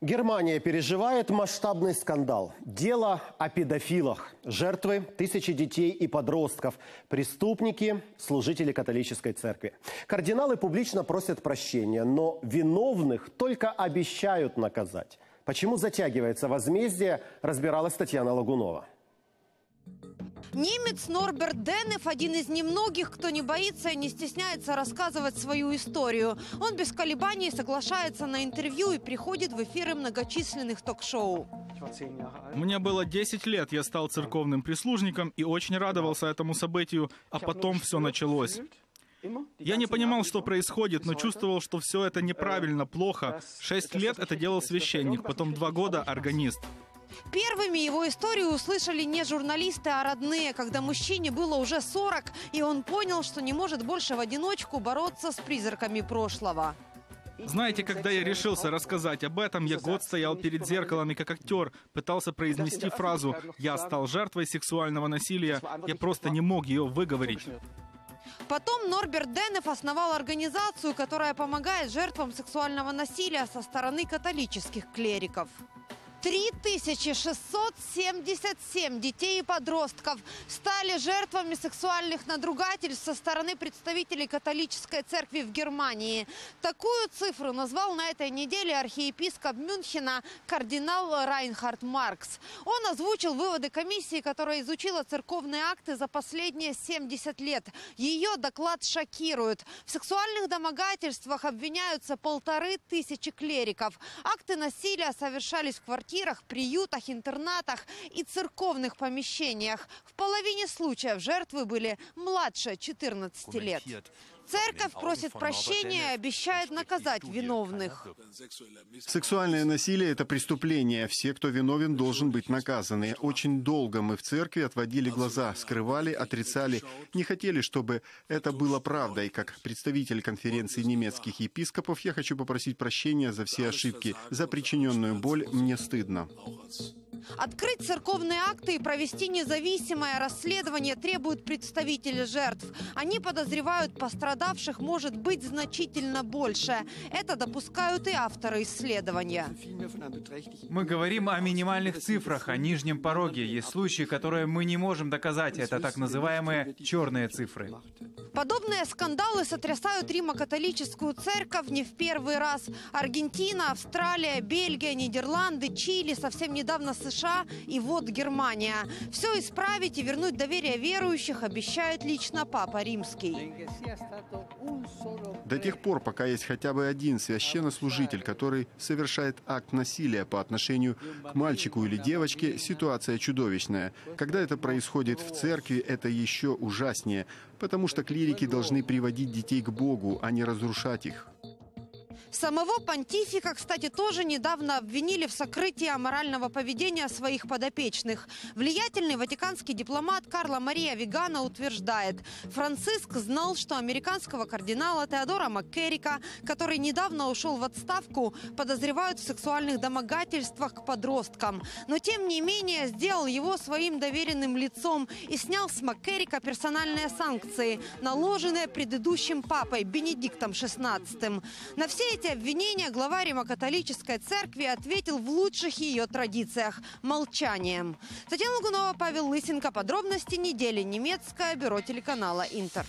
Германия переживает масштабный скандал. Дело о педофилах. Жертвы – тысячи детей и подростков. Преступники – служители католической церкви. Кардиналы публично просят прощения, но виновных только обещают наказать. Почему затягивается возмездие, разбиралась Татьяна Лагунова. Немец Норберт Денев – один из немногих, кто не боится и не стесняется рассказывать свою историю. Он без колебаний соглашается на интервью и приходит в эфиры многочисленных ток-шоу. Мне было 10 лет, я стал церковным прислужником и очень радовался этому событию, а потом все началось. Я не понимал, что происходит, но чувствовал, что все это неправильно, плохо. Шесть лет это делал священник, потом два года органист. Первыми его историю услышали не журналисты, а родные, когда мужчине было уже 40, и он понял, что не может больше в одиночку бороться с призраками прошлого. Знаете, когда я решился рассказать об этом, я год стоял перед зеркалом и как актер пытался произнести фразу «Я стал жертвой сексуального насилия», я просто не мог ее выговорить. Потом Норберт Денев основал организацию, которая помогает жертвам сексуального насилия со стороны католических клериков. 3677 детей и подростков стали жертвами сексуальных надругательств со стороны представителей католической церкви в Германии. Такую цифру назвал на этой неделе архиепископ Мюнхена кардинал Райнхард Маркс. Он озвучил выводы комиссии, которая изучила церковные акты за последние 70 лет. Ее доклад шокирует. В сексуальных домогательствах обвиняются полторы тысячи клериков. Акты насилия совершались в квартире квартирах, приютах, интернатах и церковных помещениях. В половине случаев жертвы были младше 14 лет. Церковь просит прощения и обещает наказать виновных. Сексуальное насилие – это преступление. Все, кто виновен, должен быть наказаны. Очень долго мы в церкви отводили глаза, скрывали, отрицали, не хотели, чтобы это было правдой. Как представитель конференции немецких епископов я хочу попросить прощения за все ошибки. За причиненную боль мне стыдно. Открыть церковные акты и провести независимое расследование требуют представители жертв. Они подозревают, пострадавших может быть значительно больше. Это допускают и авторы исследования. Мы говорим о минимальных цифрах, о нижнем пороге. Есть случаи, которые мы не можем доказать. Это так называемые черные цифры. Подобные скандалы сотрясают Римо-католическую церковь не в первый раз. Аргентина, Австралия, Бельгия, Нидерланды, Чили, совсем недавно США США и вот Германия. Все исправить и вернуть доверие верующих обещает лично Папа Римский. До тех пор, пока есть хотя бы один священнослужитель, который совершает акт насилия по отношению к мальчику или девочке, ситуация чудовищная. Когда это происходит в церкви, это еще ужаснее, потому что клирики должны приводить детей к Богу, а не разрушать их. Самого понтифика, кстати, тоже недавно обвинили в сокрытии аморального поведения своих подопечных. Влиятельный ватиканский дипломат Карла Мария Вигана утверждает, Франциск знал, что американского кардинала Теодора Маккерика, который недавно ушел в отставку, подозревают в сексуальных домогательствах к подросткам. Но, тем не менее, сделал его своим доверенным лицом и снял с Маккерика персональные санкции, наложенные предыдущим папой Бенедиктом XVI. На все эти обвинения глава Римо-католической церкви ответил в лучших ее традициях – молчанием. Татьяна Лагунова, Павел Лысенко. Подробности недели. Немецкое бюро телеканала «Интер».